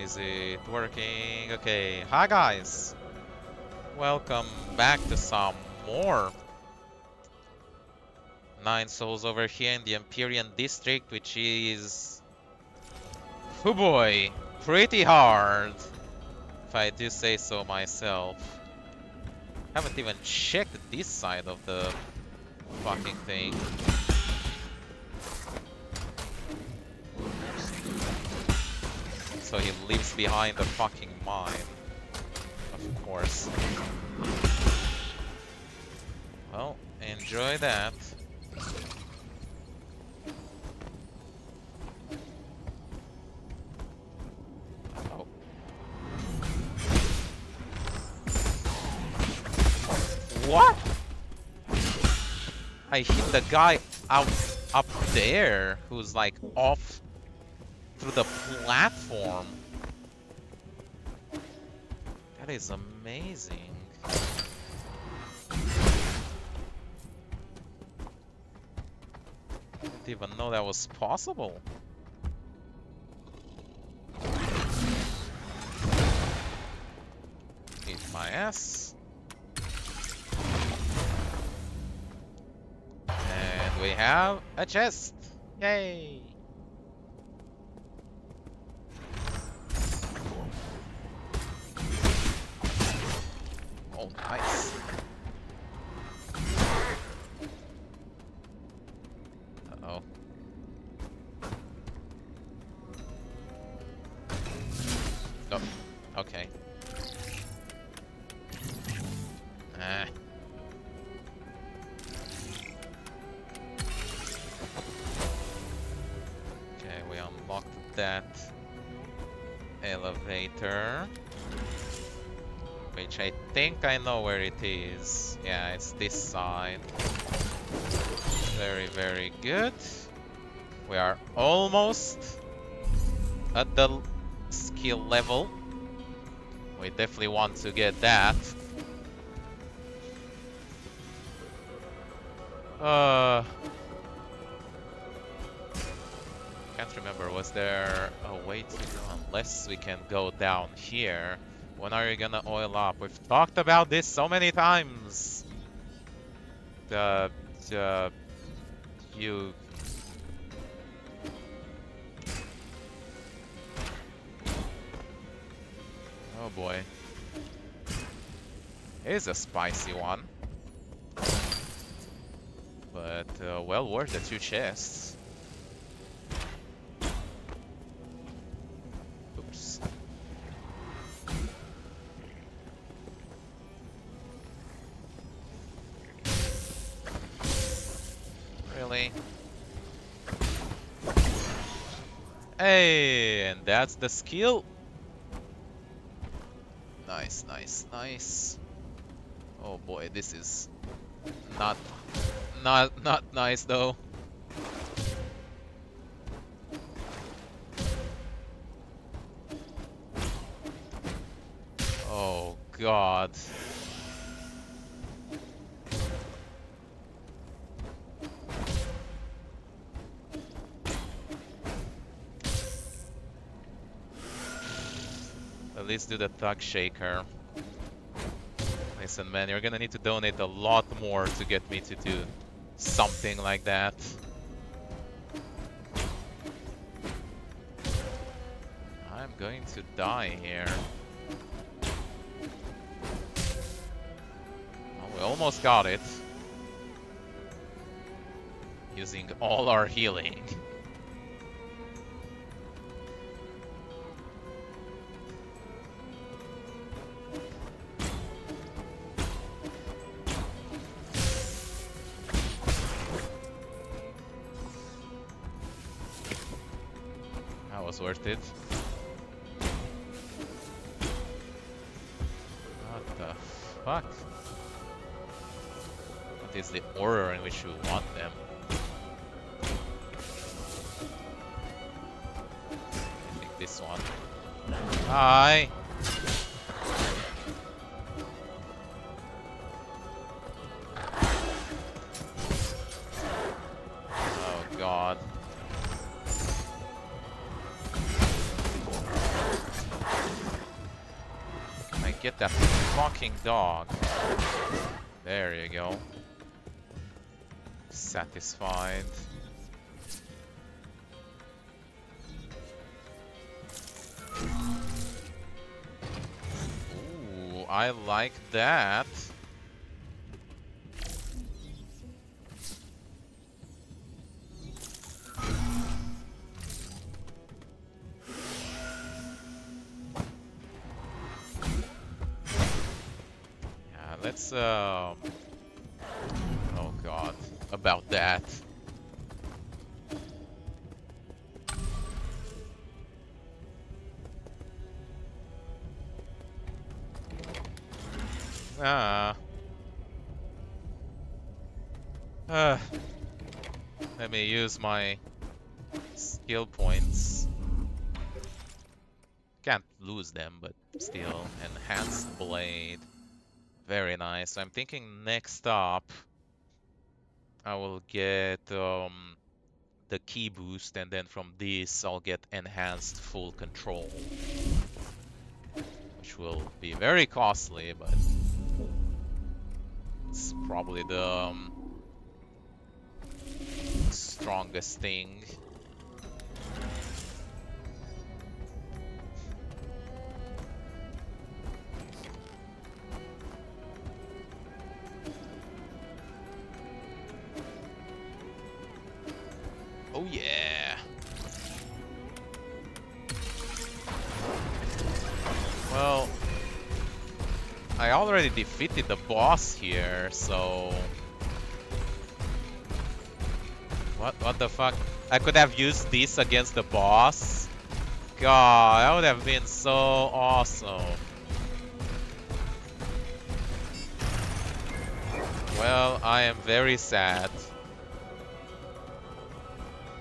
Is it working? Okay. Hi guys. Welcome back to some more Nine Sols over here in the Empyrean District, which is... Oh boy, pretty hard, if I do say so myself. Haven't even checked this side of the fucking thing. So he leaves behind a fucking mine. Of course. Well, enjoy that. Oh. What? I hit the guy out up there who's like off through the platform. That is amazing. Didn't even know that was possible. Eat my ass. And we have a chest. Yay! Unlocked that elevator. Which I think I know where it is. Yeah, it's this side. Very, very good. We are almost at the skill level. We definitely want to get that. Uh, can't remember. Was there a way to go unless we can go down here? When are you gonna oil up? We've talked about this so many times. The, the, you. Oh boy. Is a spicy one. But uh, well worth the two chests. Hey, and that's the skill. Nice, nice, nice. Oh boy, this is not not not nice though. Oh god. Least do the thug shaker. Listen man, you're gonna need to donate a lot more to get me to do something like that. I'm going to die here. Well, we almost got it. Using all our healing. God. Get that fucking dog. There you go. Satisfied. Ooh, I like that. Uh, let me use my skill points. Can't lose them, but still. Enhanced blade. Very nice. I'm thinking next up I will get um, the key boost and then from this I'll get enhanced full control. Which will be very costly, but it's probably the um, strongest thing. Oh yeah! Well, I already defeated the boss here, so... What, what the fuck? I could have used this against the boss? God, that would have been so awesome. Well, I am very sad.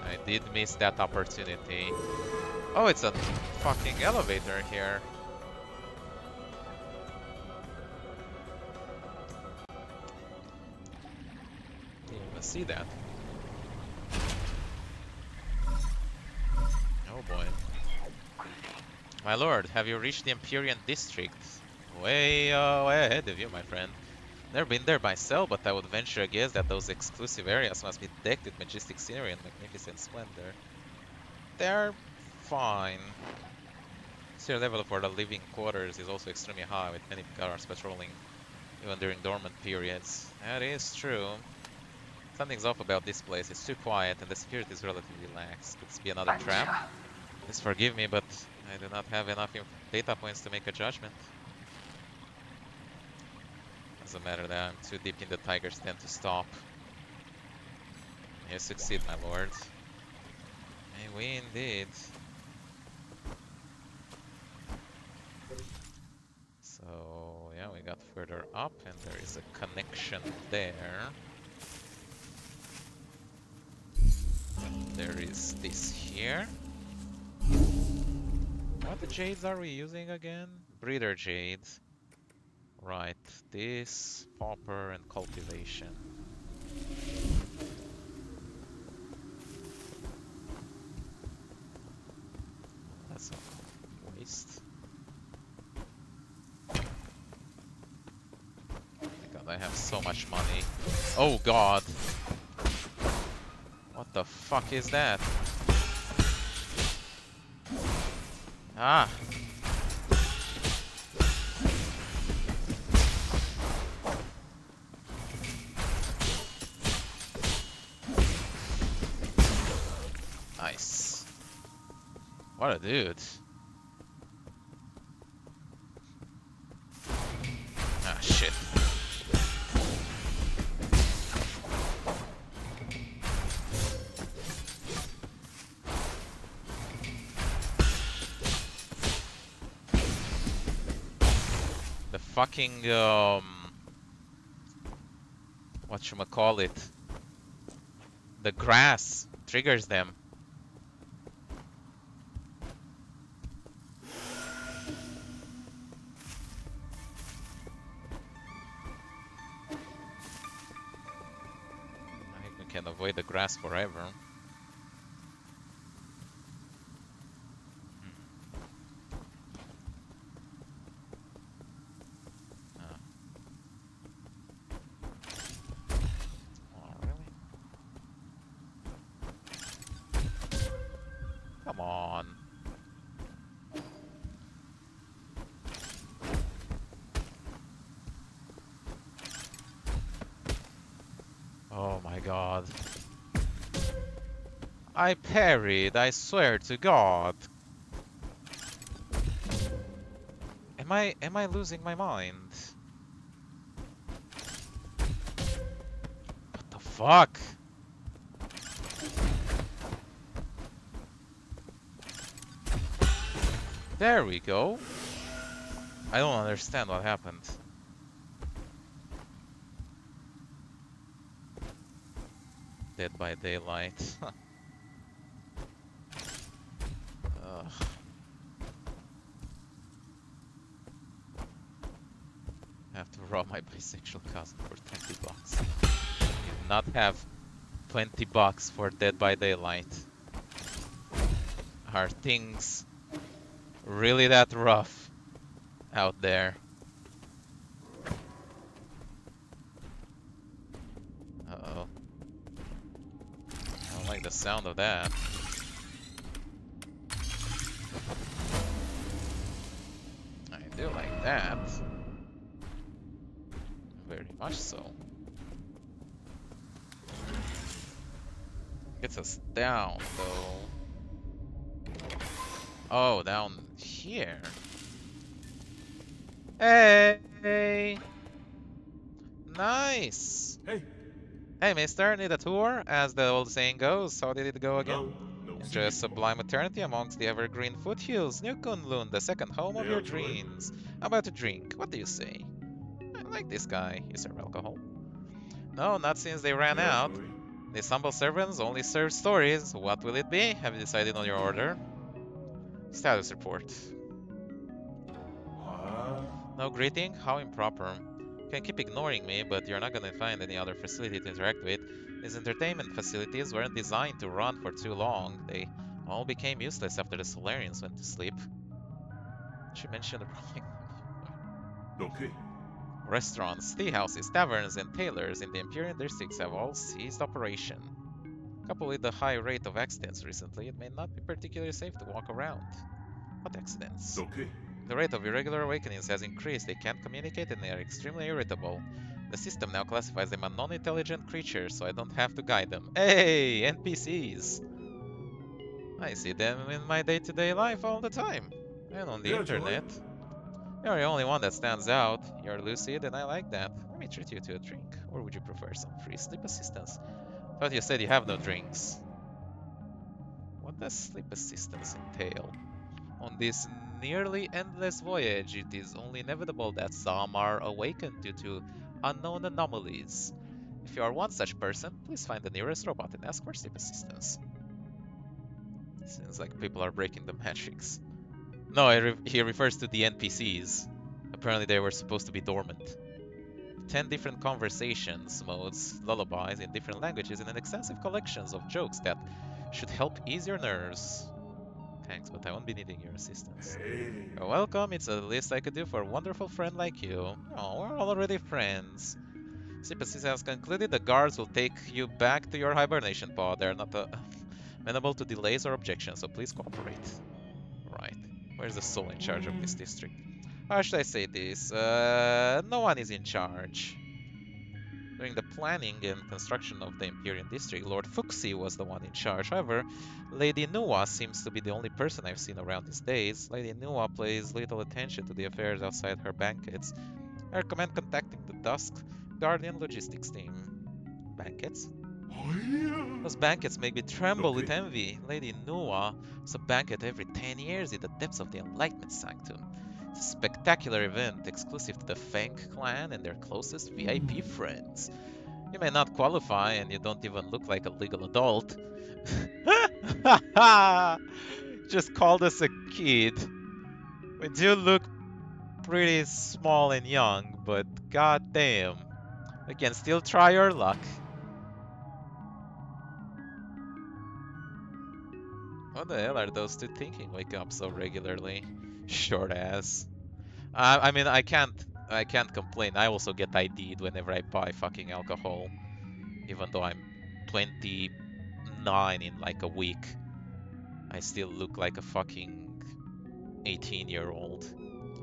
I did miss that opportunity. Oh, it's a fucking elevator here. Didn't even see that. Boy. My lord, have you reached the Empyrean district? Way, uh, way ahead of you, my friend. Never been there myself, but I would venture a guess that those exclusive areas must be decked with majestic scenery and magnificent splendor. They're fine. Sea level for the living quarters is also extremely high, with many guards patrolling even during dormant periods. That is true. Something's off about this place. It's too quiet and the security is relatively lax. Could this be another trap? Please forgive me, but I do not have enough data points to make a judgment. Doesn't matter that I'm too deep in the tiger's den to stop. You succeed, my lord. May we indeed. So, yeah, we got further up and there is a connection there. There is this here. What jades are we using again? Breeder jades. Right, this, pauper, and cultivation. That's a waste. God, I have so much money. Oh god! What the fuck is that? Ah! Nice. What a dude. Fucking, um... call it? The grass triggers them. I think we can avoid the grass forever. god. I parried, I swear to god. Am I am I losing my mind? What the fuck? There we go. I don't understand what happened. Dead by Daylight. Ugh. I have to rob my bisexual cousin for 20 bucks. Do not have 20 bucks for Dead by Daylight. Are things really that rough out there? Uh-oh. I don't like the sound of that. Much so. Gets us down, though. Oh, down here. Hey! Nice! Hey. Hey, mister, need a tour? As the old saying goes, how did it go again? No, no Enjoy a sublime eternity amongst the evergreen foothills, New Kunlun, the second home of your dreams. How about a drink? What do you say? Like this guy. You serve alcohol? No, not since they ran Yeah, out. boy. These humble servants only serve stories. What will it be? Have you decided on your order? Status report. No greeting? How improper. You can keep ignoring me, but you're not gonna find any other facility to interact with. These entertainment facilities weren't designed to run for too long. They all became useless after the Solarians went to sleep. She mentioned the problem. Okay. Restaurants, tea houses, taverns, and tailors in the Empyrean districts have all ceased operation. Coupled with the high rate of accidents recently, it may not be particularly safe to walk around. What accidents? Okay. The rate of irregular awakenings has increased, they can't communicate and they are extremely irritable. The system now classifies them as non-intelligent creatures, so I don't have to guide them. Hey, NPCs! I see them in my day-to-day life all the time. And on the Joy. You're the only one that stands out. You're lucid and I like that. Let me treat you to a drink. Or would you prefer some free sleep assistance? Thought you said you have no drinks. What does sleep assistance entail? On this nearly endless voyage, it is only inevitable that some are awakened due to unknown anomalies. If you are one such person, please find the nearest robot and ask for sleep assistance. Seems like people are breaking the matrix. No, he, re- he refers to the NPCs. Apparently they were supposed to be dormant. Ten different conversations, modes, lullabies in different languages, and an extensive collections of jokes that should help ease your nerves. Thanks, but I won't be needing your assistance. Hey. Welcome, it's the least I could do for a wonderful friend like you. Oh, we're already friends. Sympathy has concluded the guards will take you back to your hibernation pod. They're not uh, amenable to delays or objections, so please cooperate. Where's the Sol in charge of this district? How should I say this? Uh, no one is in charge. During the planning and construction of the Empyrean district, Lord Fuxi was the one in charge. However, Lady Nuwa seems to be the only person I've seen around these days. Lady Nuwa pays little attention to the affairs outside her banquets. I recommend contacting the Dusk Guardian logistics team. Banquets? Those banquets make me tremble with envy. Lady Nuwa has a banquet every 10 years in the depths of the Enlightenment Sanctum. It's a spectacular event exclusive to the Feng clan and their closest VIP hmm. friends. You may not qualify and you don't even look like a legal adult. Just called us a kid. We do look pretty small and young, but goddamn, we can still try our luck. What the hell are those two thinking wake up so regularly? Short ass. I, I mean, I can't, I can't complain. I also get ID'd whenever I buy fucking alcohol, even though I'm 29 in like a week. I still look like a fucking 18 year old.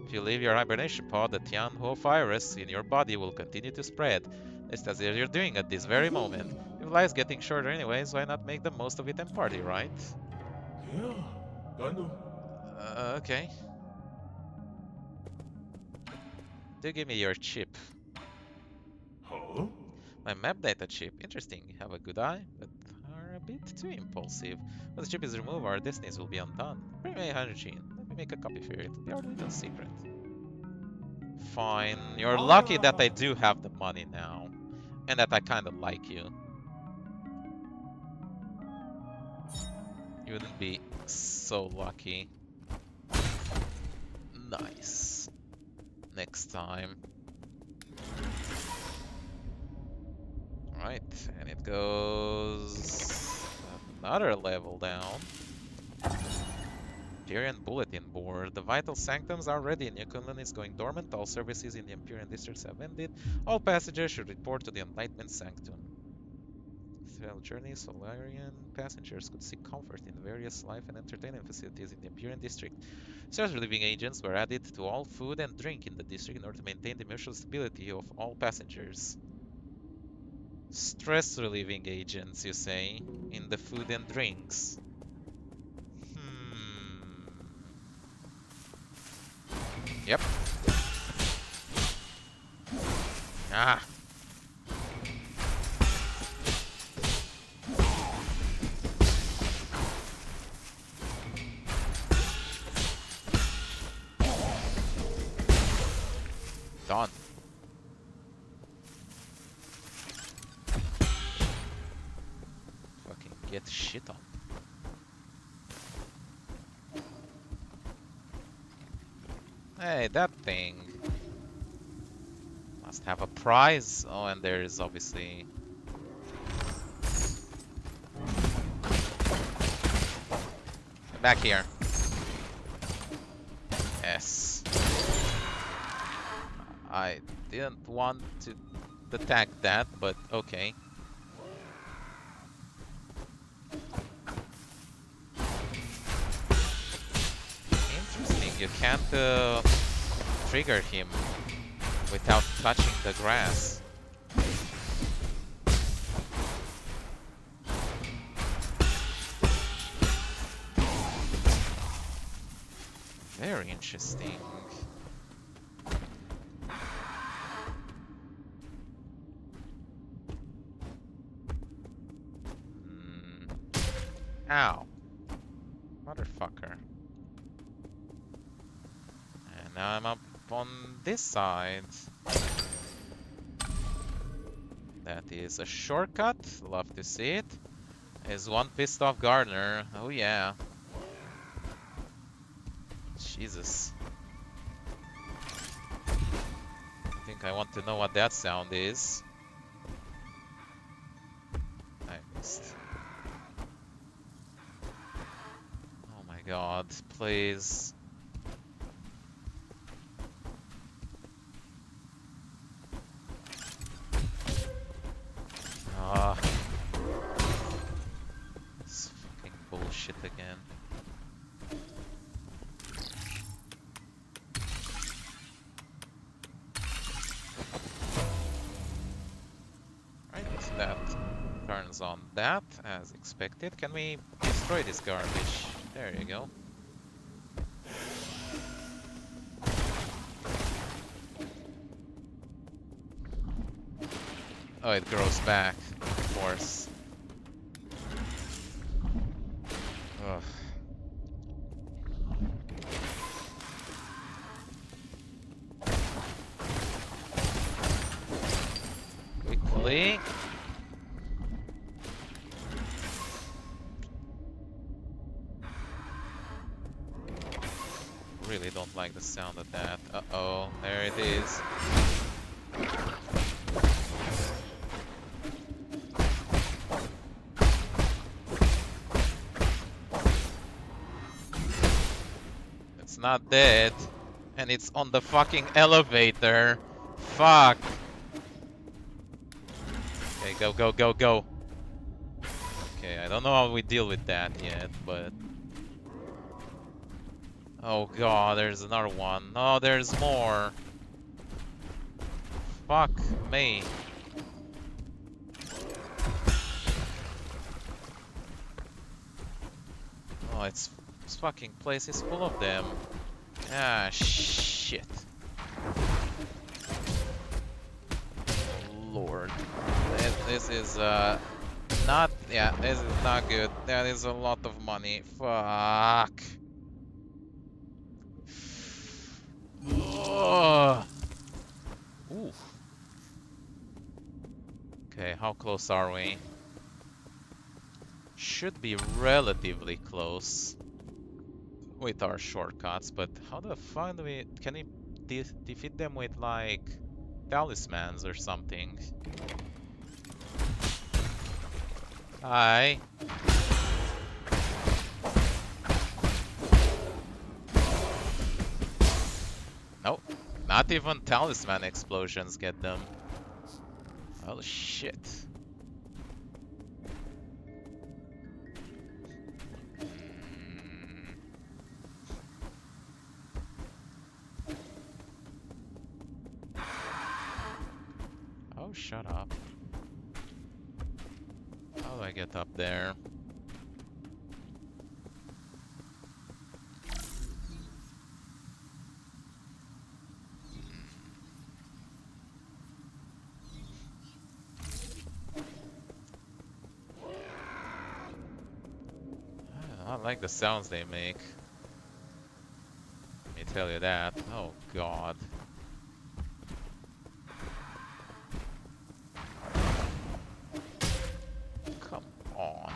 If you leave your hibernation pod, the Tianhuo virus in your body will continue to spread, just as you're doing at this very moment. You've life's getting shorter anyways, why not make the most of it and party, right? Yeah. Uh, okay. Do give me your chip. Huh? My map data chip. Interesting. You have a good eye, but are a bit too impulsive. When the chip is removed, our destinies will be undone. Bring me a hundred jin. Let me make a copy for you. It'll be our little secret. Fine. You're lucky that I do have the money now. And that I kind of like you. You wouldn't be so lucky. Nice. Next time. Right, and it goes another level down. Empyrean Bulletin Board. The vital sanctums are ready. New Kunlun is going dormant. All services in the Empyrean districts have ended. All passengers should report to the Enlightenment Sanctum. Throughout journey, Solarian passengers could seek comfort in various life and entertainment facilities in the Empyrean district. Stress relieving agents were added to all food and drink in the district in order to maintain the emotional stability of all passengers. Stress relieving agents, you say, in the food and drinks. Hmm. Yep. Ah. That thing. Must have a prize. Oh, and there is obviously... Back here. Yes. I didn't want to attack that, but okay. Interesting, you can't uh, trigger him without touching the grass. Very interesting. Side. That is a shortcut. Love to see it. Is one pissed off gardener. Oh yeah. Jesus. I think I want to know what that sound is. I missed. Oh my god, please. Expected. Can we destroy this garbage? There you go. Oh, it grows back, like the sound of that. Uh-oh, there it is. It's not dead. And it's on the fucking elevator. Fuck. Okay, go, go, go, go. Okay, I don't know how we deal with that yet, but... Oh god, there's another one. No, there's more. Fuck me. Oh, it's this fucking place is full of them. Ah, shit. Lord. This, this is, uh, not... Yeah, this is not good. That is a lot of money. Fuck. Ugh. Ooh. Okay, how close are we? Should be relatively close with our shortcuts, but how the fuck do we... Can we de defeat them with, like, talismans or something? Hi. Even talisman explosions get them. Oh shit. Hmm. Oh, shut up. How do I get up there? I don't like the sounds they make. Let me tell you that. Oh god. Come on.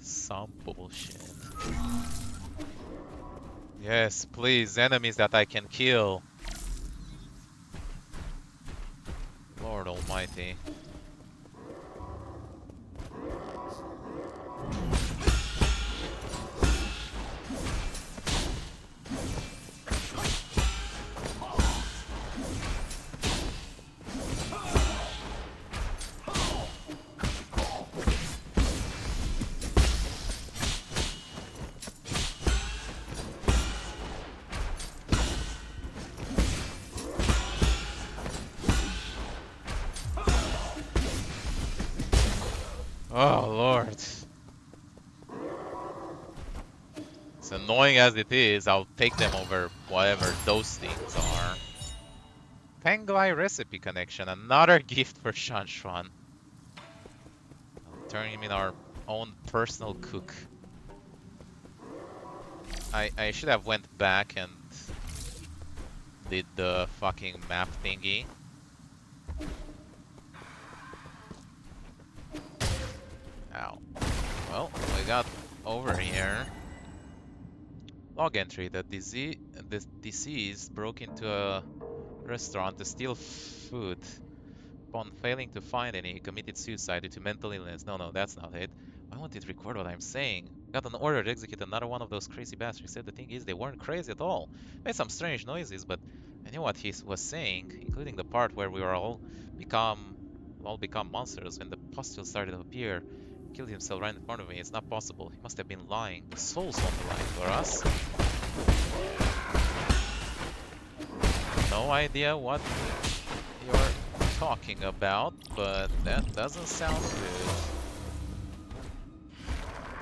Some bullshit. Yes, please, enemies that I can kill. Lord almighty. Annoying as it is, I'll take them over whatever those things are. Penglai recipe connection, another gift for Shuanshuan. I'll turn him in our own personal cook. I I should have went back and did the fucking map thingy. Ow. Well, we got over here. Log entry. The disease, the broke into a restaurant to steal food. Upon failing to find any, he committed suicide due to mental illness. No, no, that's not it. Why won't it record what I'm saying? Got an order to execute another one of those crazy bastards. Said the thing is, they weren't crazy at all. Made some strange noises, but I knew what he was saying, including the part where we were all become, all become monsters when the pustules started to appear killed himself right in front of me. It's not possible. He must have been lying. The soul's on the line for us. No idea what you're talking about, but that doesn't sound good.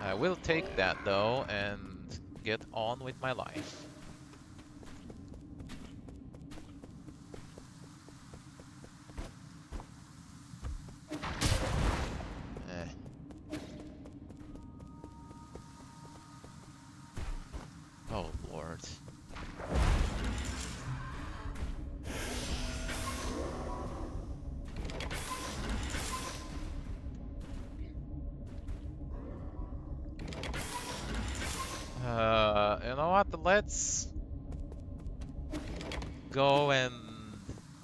I will take that though and get on with my life. Let's go and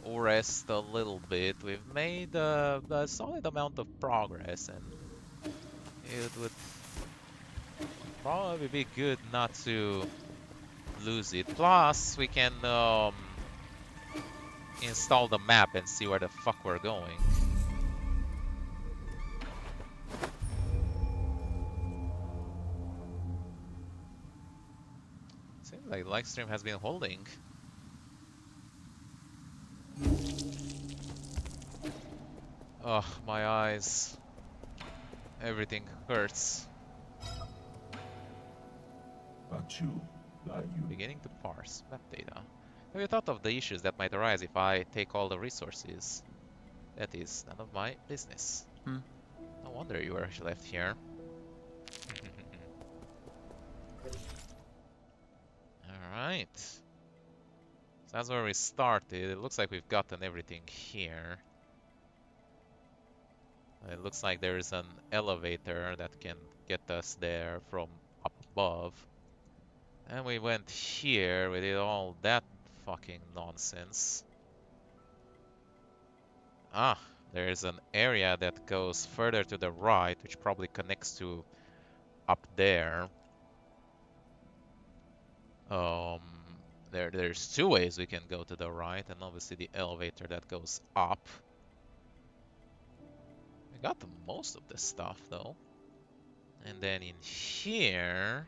rest a little bit. We've made a solid amount of progress, and it would probably be good not to lose it. Plus, we can um, install the map and see where the fuck we're going. The live stream has been holding. Oh, my eyes. Everything hurts. Not you, not you. Beginning to parse map data. Have you thought of the issues that might arise if I take all the resources? That is none of my business. Hmm. No wonder you were left here. So that's where we started. It looks like we've gotten everything here. It looks like there's an elevator that can get us there from up above. And we went here, we did all that fucking nonsense. Ah, there's an area that goes further to the right, which probably connects to up there. Um, there, there's two ways we can go to the right, and obviously the elevator that goes up. We got the most of the stuff though. And then in here.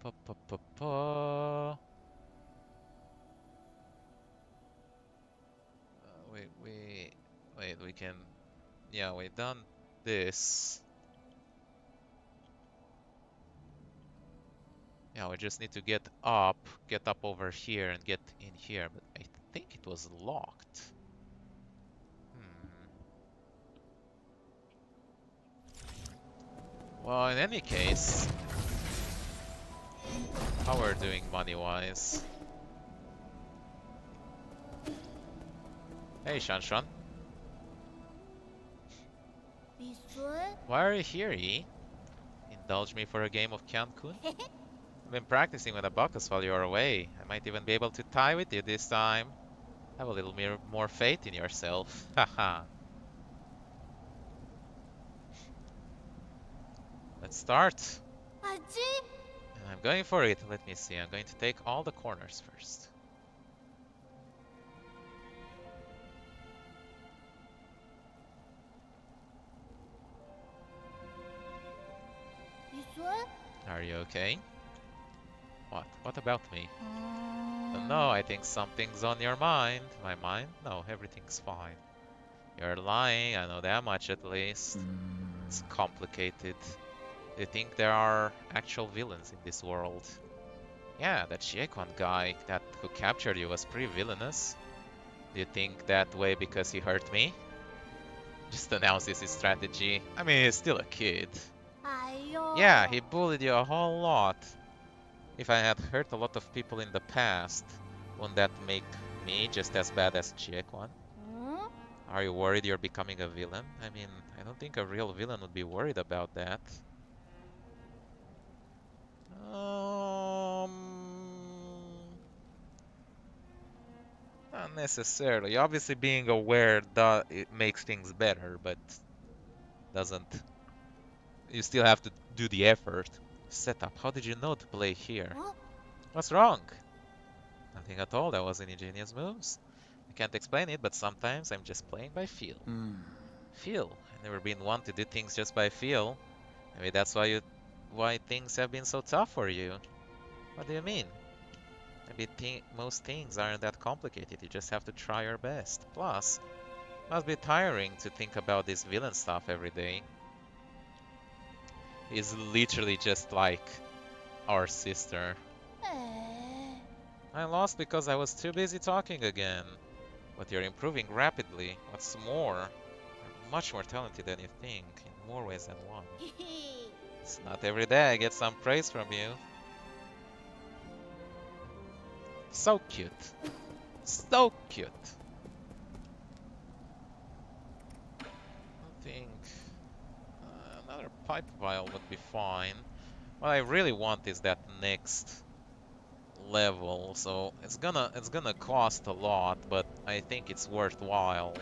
Pa pa pa wait. We can. Yeah, we've done this. Yeah, we just need to get up, get up over here, and get in here. But I think it was locked. Hmm. Well, in any case, how we're doing money-wise. Hey, Shuanshuan. 미술? Why are you here, E? Indulge me for a game of Cancun? I've been practicing with Abacus while you are away. I might even be able to tie with you this time. Have a little more, more faith in yourself. Haha. Let's start. I'm going for it. Let me see. I'm going to take all the corners first. Are you okay? What? What about me? 음... No, um. I think something's on your mind. My mind? No, everything's fine. You're lying, I know that much at least. It's hmm. complicated. Do you think there are actual villains in this world? Yeah, that Jiequan guy that who captured you was pretty villainous. Do you think that way because he hurt me? Just announces his strategy. I mean, he's still a kid. Yeah, he bullied you a whole lot. If I had hurt a lot of people in the past, wouldn't that make me just as bad as Jiequan? Hmm? Are you worried you're becoming a villain? I mean, I don't think a real villain would be worried about that. Um, not necessarily. Obviously, being aware it makes things better, but doesn't. You still have to do the effort. Setup. How did you know to play here? 어? What's wrong? Nothing at all. That was an ingenious moves. I can't explain it, but sometimes I'm just playing by feel. 음, Feel. I've never been one to do things just by feel. Maybe that's why you, why things have been so tough for you. What do you mean? Maybe thi most things aren't that complicated. You just have to try your best. Plus, must be tiring to think about this villain stuff every day. He's literally just like our sister. I lost because I was too busy talking again. But you're improving rapidly. What's more, you're much more talented than you think, in more ways than one. It's not every day I get some praise from you. So cute. So cute. I think uh, another pipe vial would be fine. What I really want is that next level, so it's gonna it's gonna cost a lot, but I think it's worthwhile.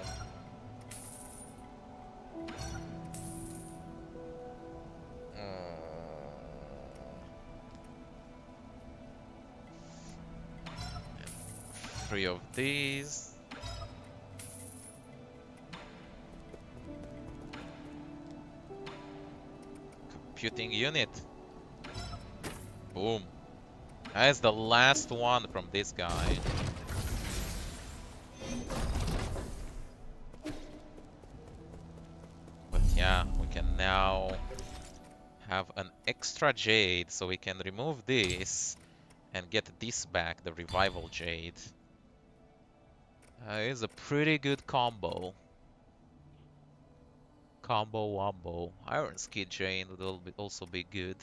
Mm. Three of these. Computing unit. Boom. That's the last one from this guy. But yeah, we can now have an extra jade so we can remove this and get this back, the revival jade. Uh, it's a pretty good combo. Combo wombo. Iron Skin Jade would be- also be good.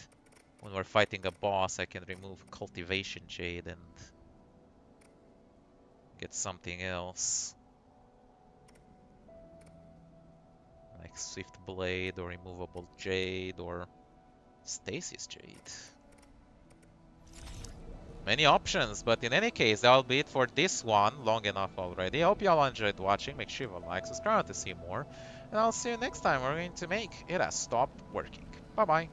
When we're fighting a boss, I can remove Cultivation Jade and get something else. Like Swift Blade or Immovable Jade or Stasis Jade. Many options, but in any case, that'll be it for this one. Long enough already. I hope you all enjoyed watching. Make sure you like, subscribe to see more. And I'll see you next time. We're going to make It Has Stopped Working. Bye-bye.